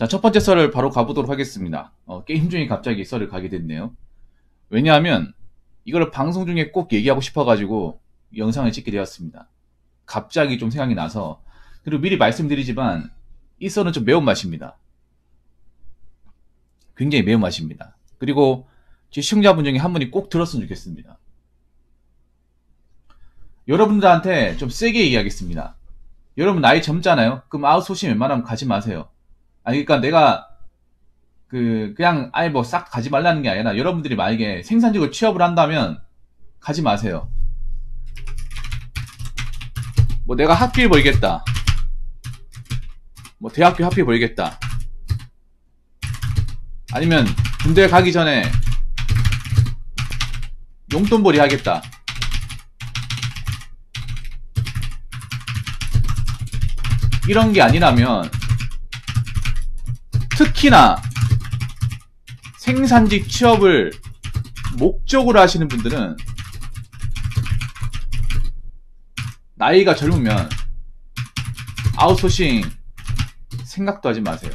자, 첫 번째 썰을 바로 가보도록 하겠습니다. 어, 게임 중에 갑자기 썰을 가게 됐네요. 왜냐하면 이거를 방송 중에 꼭 얘기하고 싶어가지고 영상을 찍게 되었습니다. 갑자기 좀 생각이 나서 그리고 미리 말씀드리지만 이 썰은 좀 매운맛입니다. 굉장히 매운맛입니다. 그리고 제 시청자분 중에 한 분이 꼭 들었으면 좋겠습니다. 여러분들한테 좀 세게 얘기하겠습니다. 여러분 나이 젊잖아요? 그럼 아웃소싱 웬만하면 가지 마세요. 아니 그러니까 내가 그 그냥 아예 뭐 싹 가지 말라는 게 아니라 여러분들이 만약에 생산직으로 취업을 한다면 가지 마세요. 뭐 내가 학비에 벌겠다. 뭐 대학교 학비에 벌겠다. 아니면 군대 가기 전에 용돈벌이 하겠다. 이런 게 아니라면 특히나 생산직 취업을 목적으로 하시는 분들은 나이가 젊으면 아웃소싱 생각도 하지 마세요.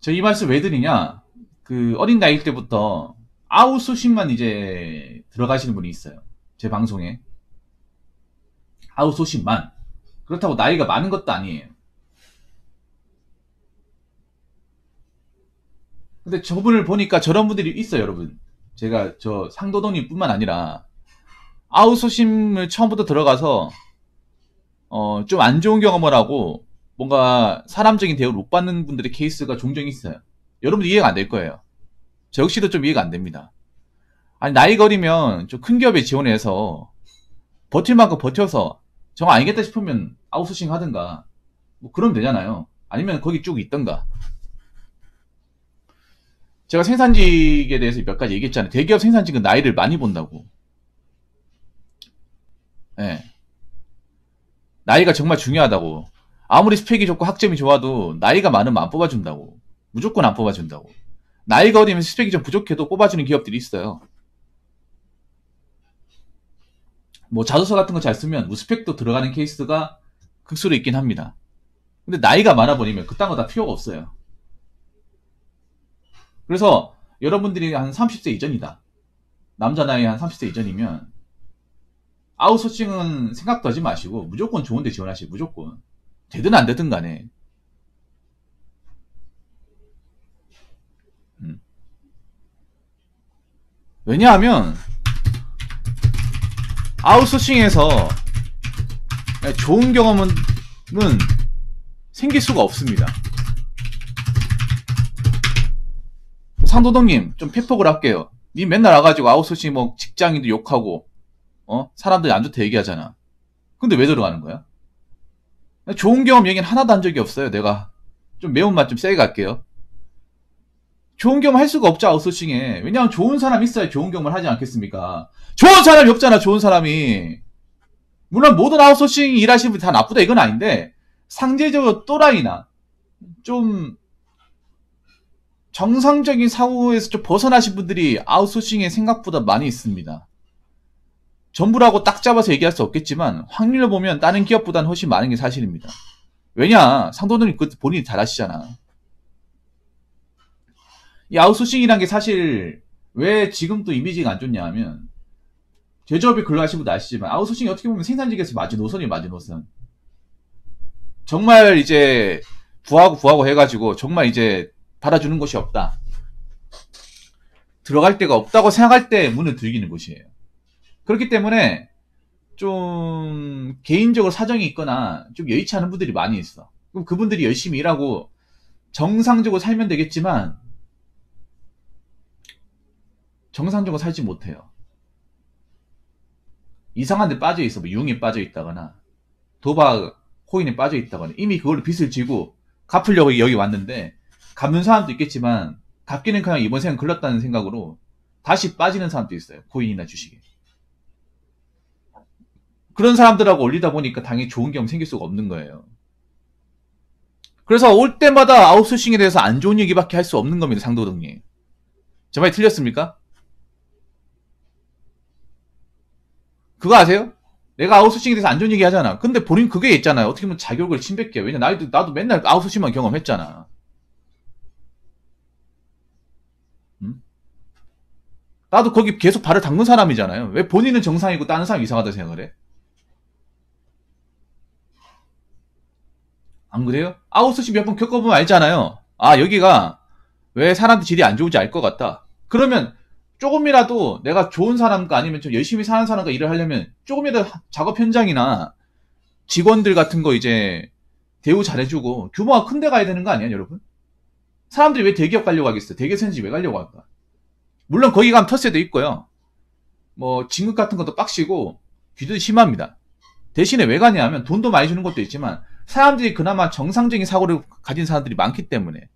저 이 말씀 왜 드리냐? 그 어린 나이 때부터 아웃소싱만 이제 들어가시는 분이 있어요. 제 방송에. 아웃소싱만. 그렇다고 나이가 많은 것도 아니에요. 근데 저분을 보니까 저런 분들이 있어요, 여러분. 제가 저 상도동님 뿐만 아니라 아웃소싱을 처음부터 들어가서 어, 좀 안 좋은 경험을 하고 뭔가 사람적인 대우를 못 받는 분들의 케이스가 종종 있어요. 여러분들 이해가 안 될 거예요. 저 역시도 좀 이해가 안 됩니다. 아니, 나이가 어리면 좀 큰 기업에 지원해서 버틸 만큼 버텨서 정 아니겠다 싶으면 아웃소싱 하든가 뭐 그러면 되잖아요. 아니면 거기 쭉 있던가. 제가 생산직에 대해서 몇 가지 얘기했잖아요. 대기업 생산직은 나이를 많이 본다고. 예. 네. 나이가 정말 중요하다고. 아무리 스펙이 좋고 학점이 좋아도 나이가 많으면 안 뽑아준다고. 무조건 안 뽑아준다고. 나이가 어리면 스펙이 좀 부족해도 뽑아주는 기업들이 있어요. 뭐 자소서 같은 거 잘 쓰면 무스펙도 들어가는 케이스가 극수로 있긴 합니다. 근데 나이가 많아 버리면 그딴 거 다 필요가 없어요. 그래서 여러분들이 한 30세 이전이다. 남자 나이 한 30세 이전이면 아웃소싱은 생각도 하지 마시고 무조건 좋은 데 지원하시고 무조건 되든 안 되든 간에 음. 왜냐하면 아웃소싱에서 좋은 경험은 생길 수가 없습니다. 상도동님 좀 폐폭을 할게요. 니 맨날 와가지고 아웃소싱 뭐 직장인도 욕하고 어 사람들이 안 좋다 얘기하잖아. 근데 왜 들어가는 거야? 좋은 경험 얘기는 하나도 한 적이 없어요. 내가 좀 매운맛 좀 세게 갈게요. 좋은 경험 할 수가 없죠 아웃소싱에. 왜냐하면 좋은 사람 있어야 좋은 경험을 하지 않겠습니까? 좋은 사람이 없잖아 좋은 사람이. 물론 모든 아웃소싱 일하시는 분이 다 나쁘다 이건 아닌데 상대적으로 또라이나 좀 정상적인 사고에서 좀 벗어나신 분들이 아웃소싱에 생각보다 많이 있습니다. 전부라고 딱 잡아서 얘기할 수 없겠지만 확률로 보면 다른 기업보다는 훨씬 많은 게 사실입니다. 왜냐 상도동이 그 본인이 잘 아시잖아. 이 아웃소싱이란 게 사실 왜 지금 또 이미지가 안 좋냐 하면 제조업이 근로하신 분도 아시지만 아웃소싱이 어떻게 보면 생산직에서 마지노선이 마지노선. 정말 이제 부하고 부하고 해가지고 정말 이제 받아주는 곳이 없다. 들어갈 데가 없다고 생각할 때 문을 들기는 곳이에요. 그렇기 때문에 좀 개인적으로 사정이 있거나 좀 여의치 않은 분들이 많이 있어. 그럼 그분들이 열심히 일하고 정상적으로 살면 되겠지만 정상적으로 살지 못해요. 이상한 데 빠져 있어. 뭐 유흥에 빠져 있다거나 도박 코인에 빠져 있다거나 이미 그걸로 빚을 지고 갚으려고 여기 왔는데 갚는 사람도 있겠지만 갚기는 그냥 이번 생은 글렀다는 생각으로 다시 빠지는 사람도 있어요. 코인이나 주식에. 그런 사람들하고 올리다 보니까 당연히 좋은 경험 생길 수가 없는 거예요. 그래서 올 때마다 아웃소싱에 대해서 안 좋은 얘기밖에 할 수 없는 겁니다, 상도동님. 제 말이 틀렸습니까? 그거 아세요? 내가 아웃소싱에 대해서 안 좋은 얘기 하잖아. 근데 본인 그게 있잖아요. 어떻게 보면 얼굴 침뱉게. 왜냐, 나도, 나도 맨날 아웃소싱만 경험했잖아. 음? 나도 거기 계속 발을 담근 사람이잖아요. 왜 본인은 정상이고 다른 사람 이상하다 생각을 해? 안 그래요? 아웃소싱 몇 번 겪어보면 알잖아요. 아, 여기가 왜 사람들 질이 안 좋은지 알 것 같다. 그러면 조금이라도 내가 좋은 사람과 아니면 좀 열심히 사는 사람과 일을 하려면 조금이라도 작업 현장이나 직원들 같은 거 이제 대우 잘해주고 규모가 큰 데 가야 되는 거 아니야, 여러분? 사람들이 왜 대기업 가려고 하겠어? 대기업센지 왜 가려고 할까? 물론 거기 가면 텃세도 있고요. 뭐 진급 같은 것도 빡시고 귀도 심합니다. 대신에 왜 가냐 하면 돈도 많이 주는 것도 있지만 사람들이 그나마 정상적인 사고를 가진 사람들이 많기 때문에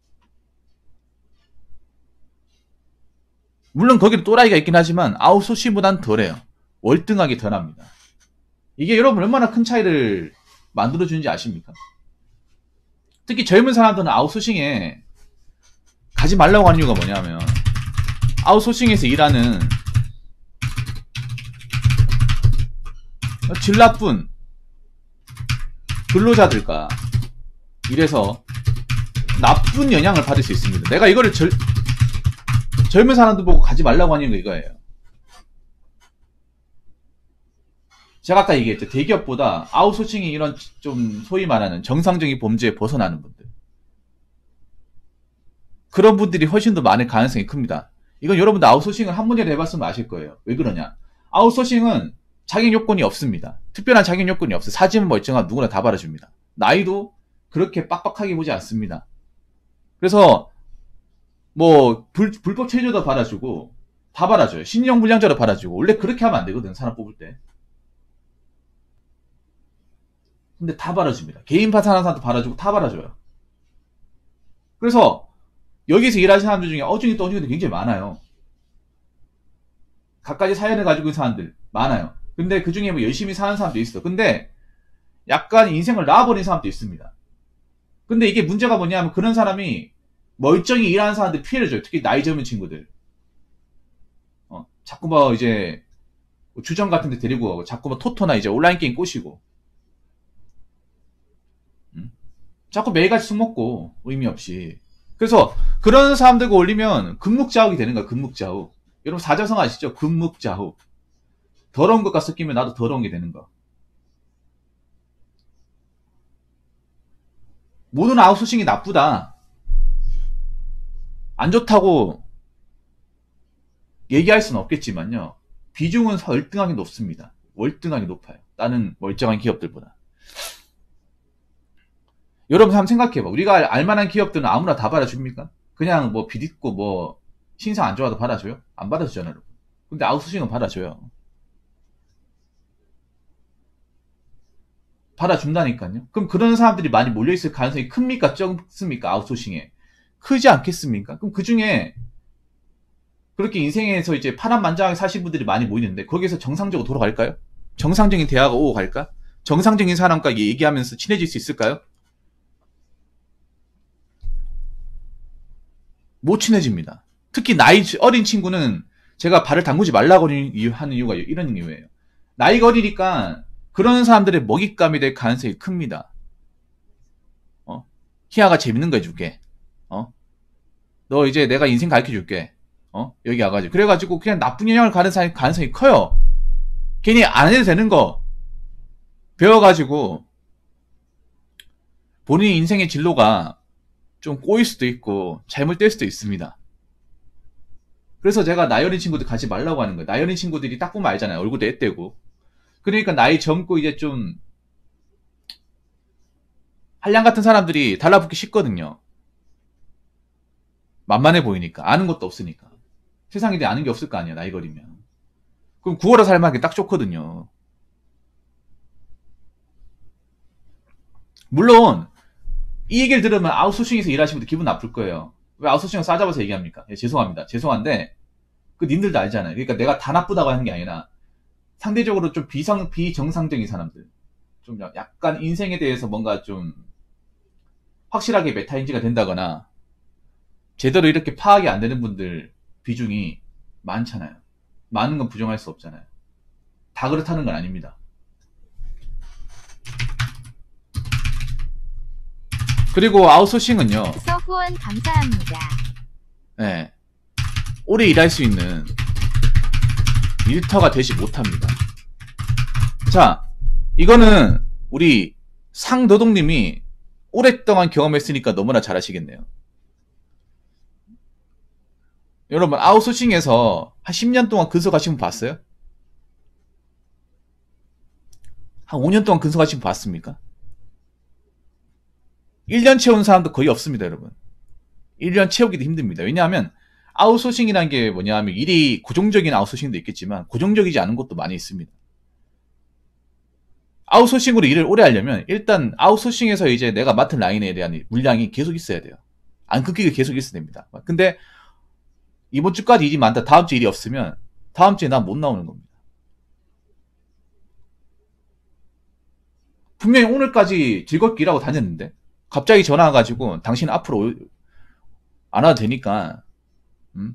물론 거기도 또라이가 있긴 하지만 아웃소싱보단 덜해요. 월등하게 덜합니다. 이게 여러분 얼마나 큰 차이를 만들어주는지 아십니까? 특히 젊은 사람들은 아웃소싱에 가지 말라고 하는 이유가 뭐냐면 아웃소싱에서 일하는 질 나쁜 근로자들과 이래서 나쁜 영향을 받을 수 있습니다. 내가 이거를 절, 젊은 사람들 보고 가지 말라고 하는 게 이거예요. 제가 아까 얘기했죠. 대기업보다 아웃소싱이 이런 좀 소위 말하는 정상적인 범죄에 벗어나는 분들. 그런 분들이 훨씬 더 많을 가능성이 큽니다. 이건 여러분들 아웃소싱을 한 번이라도 해봤으면 아실 거예요. 왜 그러냐. 아웃소싱은 자격 요건이 없습니다. 특별한 자격 요건이 없어요. 사진 멀쩡한 누구나 다 받아줍니다. 나이도 그렇게 빡빡하게 보지 않습니다. 그래서 뭐 불, 불법 체류도 받아주고 다 받아줘요. 신용 불량자도 받아주고 원래 그렇게 하면 안 되거든 사람 뽑을 때. 근데 다 받아줍니다. 개인 파산하는 사람도 받아주고 다 받아줘요. 그래서 여기서 일하시는 사람들 중에 어중이 떠중이도 굉장히 많아요. 각가지 사연을 가지고 있는 사람들 많아요. 근데 그 중에 뭐 열심히 사는 사람도 있어. 근데 약간 인생을 놔버린 사람도 있습니다. 근데 이게 문제가 뭐냐면 그런 사람이 멀쩡히 일하는 사람들 피해를 줘요. 특히 나이 젊은 친구들. 어, 자꾸 뭐 이제 주점 같은 데 데리고 가고 자꾸 뭐 토토나 이제 온라인 게임 꼬시고 음? 자꾸 매일같이 술 먹고 의미 없이 그래서 그런 사람들과 올리면 금묵자욱이 되는 거야 금묵자욱 여러분 사자성 아시죠? 금묵자욱 더러운 것과 섞이면 나도 더러운 게 되는 거 모든 아웃소싱이 나쁘다 안 좋다고 얘기할 수는 없겠지만요. 비중은 월등하게 높습니다. 월등하게 높아요. 다른 멀쩡한 기업들보다. 여러분 한번 생각해봐. 우리가 알만한 기업들은 아무나 다 받아줍니까? 그냥 뭐 비딛고 뭐 신상 안 좋아도 받아줘요? 안 받아주잖아요. 여러분. 근데 아웃소싱은 받아줘요. 받아준다니까요. 그럼 그런 사람들이 많이 몰려있을 가능성이 큽니까? 적습니까? 아웃소싱에. 크지 않겠습니까? 그럼 그 중에 그렇게 인생에서 이제 파란만장하게 사신 분들이 많이 모이는데 거기에서 정상적으로 돌아갈까요? 정상적인 대화가 오고 갈까? 정상적인 사람과 얘기하면서 친해질 수 있을까요? 못 친해집니다. 특히 나이 어린 친구는 제가 발을 담그지 말라고 하는 이유가 이런 이유예요. 나이가 어리니까 그런 사람들의 먹잇감이 될 가능성이 큽니다. 어? 희아가 재밌는 거 해줄게. 어? 너 이제 내가 인생 가르쳐 줄게. 어? 여기 와가지고. 그래가지고 그냥 나쁜 영향을 가는 가능성이 커요. 괜히 안 해도 되는 거. 배워가지고, 본인 인생의 진로가 좀 꼬일 수도 있고, 잘못될 수도 있습니다. 그래서 제가 어린 친구들 가지 말라고 하는 거예요. 어린 친구들이 딱 보면 알잖아요. 얼굴도 앳되고. 그러니까 나이 젊고 이제 좀, 한량 같은 사람들이 달라붙기 쉽거든요. 만만해 보이니까. 아는 것도 없으니까. 세상에 대해 아는 게 없을 거 아니야 나이 거리면. 그럼 구월에 살만하게 딱 좋거든요. 물론 이 얘기를 들으면 아웃소싱에서 일하시는 분들 기분 나쁠 거예요. 왜 아웃소싱을 싸잡아서 얘기합니까? 예, 죄송합니다. 죄송한데 그 님들도 알잖아요. 그러니까 내가 다 나쁘다고 하는 게 아니라 상대적으로 좀 비성 비정상적인 사람들 좀 약간 인생에 대해서 뭔가 좀 확실하게 메타인지가 된다거나 제대로 이렇게 파악이 안 되는 분들 비중이 많잖아요. 많은 건 부정할 수 없잖아요. 다 그렇다는 건 아닙니다. 그리고 아웃소싱은요. 서 후원 감사합니다. 네. 오래 일할 수 있는 일터가 되지 못합니다. 자, 이거는 우리 상도동님이 오랫동안 경험했으니까 너무나 잘 아시겠네요. 여러분, 아웃소싱에서 한 10년 동안 근속하신 분 봤어요? 한 5년 동안 근속하신 분 봤습니까? 1년 채운 사람도 거의 없습니다, 여러분. 1년 채우기도 힘듭니다. 왜냐하면 아웃소싱이라는 게 뭐냐 하면 일이 고정적인 아웃소싱도 있겠지만 고정적이지 않은 것도 많이 있습니다. 아웃소싱으로 일을 오래 하려면 일단 아웃소싱에서 이제 내가 맡은 라인에 대한 물량이 계속 있어야 돼요. 안 끊기게 계속 있어야 됩니다. 근데 이번 주까지 일이 많다. 다음 주 일이 없으면 다음 주에 난 못 나오는 겁니다. 분명히 오늘까지 즐겁게 일하고 다녔는데 갑자기 전화 와가지고 당신 앞으로 안 와도 되니까 음?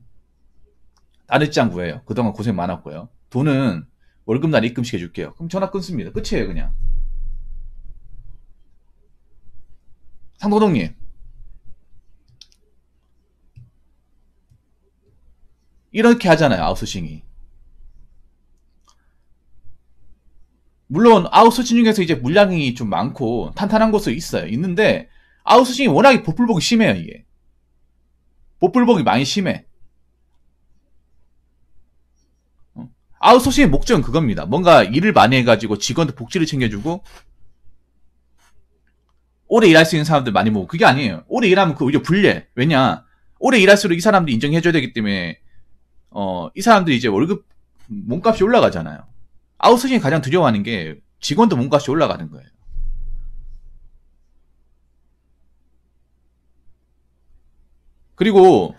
장 구해요. 그동안 고생 많았고요. 돈은 월급 날 입금시켜 줄게요. 그럼 전화 끊습니다. 끝이에요, 그냥. 상도동님. 이렇게 하잖아요, 아웃소싱이. 물론 아웃소싱 중에서 이제 물량이 좀 많고 탄탄한 곳도 있어요. 있는데 아웃소싱이 워낙에 복불복이 심해요, 이게. 복불복이 많이 심해. 아웃소싱의 목적은 그겁니다. 뭔가 일을 많이 해가지고 직원들 복지를 챙겨주고 오래 일할 수 있는 사람들 많이 모으고 그게 아니에요. 오래 일하면 그 오히려 불리해. 왜냐 오래 일할수록 이 사람들 인정해줘야 되기 때문에 어 이 사람들이 이제 월급 몸값이 올라가잖아요. 아웃소싱이 가장 두려워하는 게 직원도 몸값이 올라가는 거예요. 그리고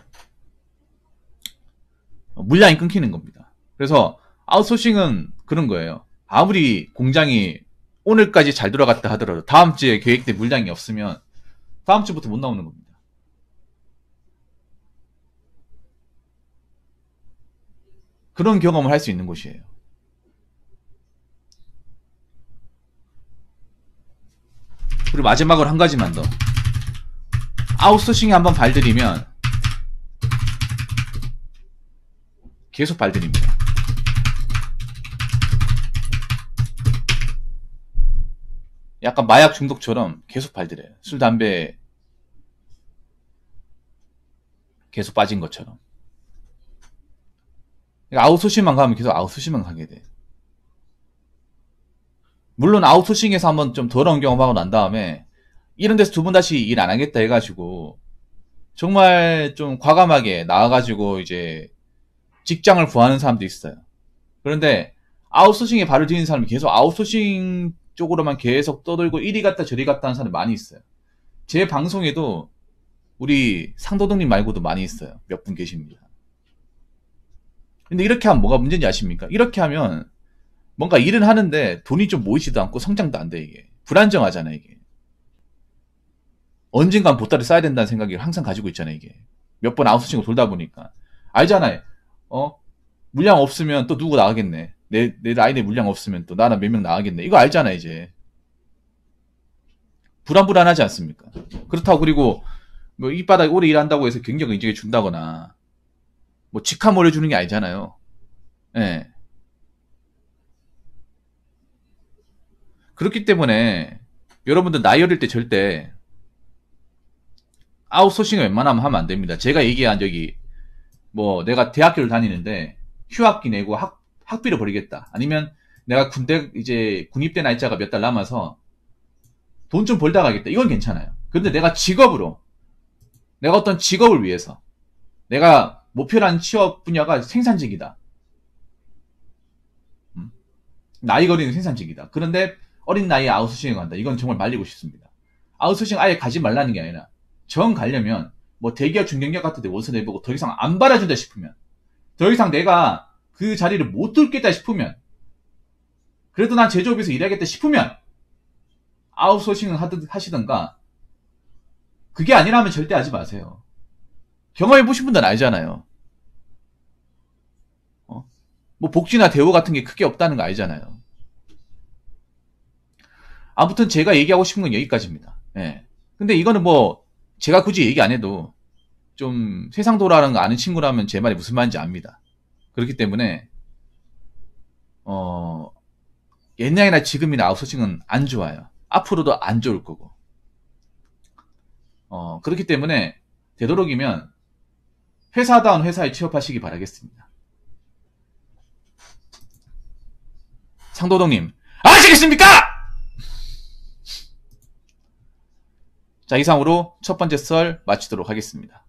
물량이 끊기는 겁니다. 그래서 아웃소싱은 그런 거예요. 아무리 공장이 오늘까지 잘 돌아갔다 하더라도 다음 주에 계획된 물량이 없으면 다음 주부터 못 나오는 겁니다. 그런 경험을 할 수 있는 곳이에요. 그리고 마지막으로 한 가지만 더. 아웃소싱에 한번 발들이면 계속 발들입니다. 약간 마약 중독처럼 계속 발들여요. 술, 담배 계속 빠진 것처럼. 아웃소싱만 가면 계속 아웃소싱만 가게 돼. 물론 아웃소싱에서 한번 좀 더러운 경험하고 난 다음에 이런 데서 두 번 다시 일 안 하겠다 해가지고 정말 좀 과감하게 나와가지고 이제 직장을 구하는 사람도 있어요. 그런데 아웃소싱에 발을 들이는 사람이 계속 아웃소싱 쪽으로만 계속 떠들고 이리 갔다 저리 갔다 하는 사람이 많이 있어요. 제 방송에도 우리 상도동님 말고도 많이 있어요. 몇 분 계십니다. 근데 이렇게 하면 뭐가 문제인지 아십니까? 이렇게 하면 뭔가 일은 하는데 돈이 좀 모이지도 않고 성장도 안 돼, 이게. 불안정하잖아, 이게. 언젠간 보따리 써야 된다는 생각이 항상 가지고 있잖아요, 이게. 몇 번 아웃소싱을 돌다 보니까. 알잖아요. 어? 물량 없으면 또 누구 나가겠네. 내, 내 라인에 물량 없으면 또 나는 몇명 나가겠네. 이거 알잖아, 이제. 불안불안하지 않습니까? 그렇다고 그리고 뭐 이바닥 오래 일한다고 해서 경력을 인정해 준다거나 뭐 직함 올려주는 게 아니잖아요. 예. 네. 그렇기 때문에 여러분들 나이 어릴 때 절대 아웃소싱을 웬만하면 하면 안 됩니다. 제가 얘기한 적이 뭐 내가 대학교를 다니는데 휴학기 내고 학, 학비를 버리겠다. 아니면 내가 군대 이제 군입대 날짜가 몇 달 남아서 돈 좀 벌다 가겠다. 이건 괜찮아요. 근데 내가 직업으로 내가 어떤 직업을 위해서 내가 목표란 취업 분야가 생산직이다. 음? 나이 거리는 생산직이다. 그런데 어린 나이에 아웃소싱에 간다. 이건 정말 말리고 싶습니다. 아웃소싱 아예 가지 말라는 게 아니라 정 가려면 뭐 대기업 중견기업 같은 데 원서 내보고 더 이상 안 받아준다 싶으면 더 이상 내가 그 자리를 못 뚫겠다 싶으면 그래도 난 제조업에서 일하겠다 싶으면 아웃소싱을 하든 하시던가 그게 아니라면 절대 하지 마세요. 경험해 보신 분들은 알잖아요. 어? 뭐 복지나 대우 같은 게 크게 없다는 거 알잖아요. 아무튼 제가 얘기하고 싶은 건 여기까지입니다. 예. 근데 이거는 뭐 제가 굳이 얘기 안 해도 좀 세상 돌아가는 거 아는 친구라면 제 말이 무슨 말인지 압니다. 그렇기 때문에 어 옛날이나 지금이나 아웃소싱은 안 좋아요. 앞으로도 안 좋을 거고. 어 그렇기 때문에 되도록이면 회사다운 회사에 취업하시기 바라겠습니다. 상도동님 아시겠습니까? 자 이상으로 첫 번째 썰 마치도록 하겠습니다.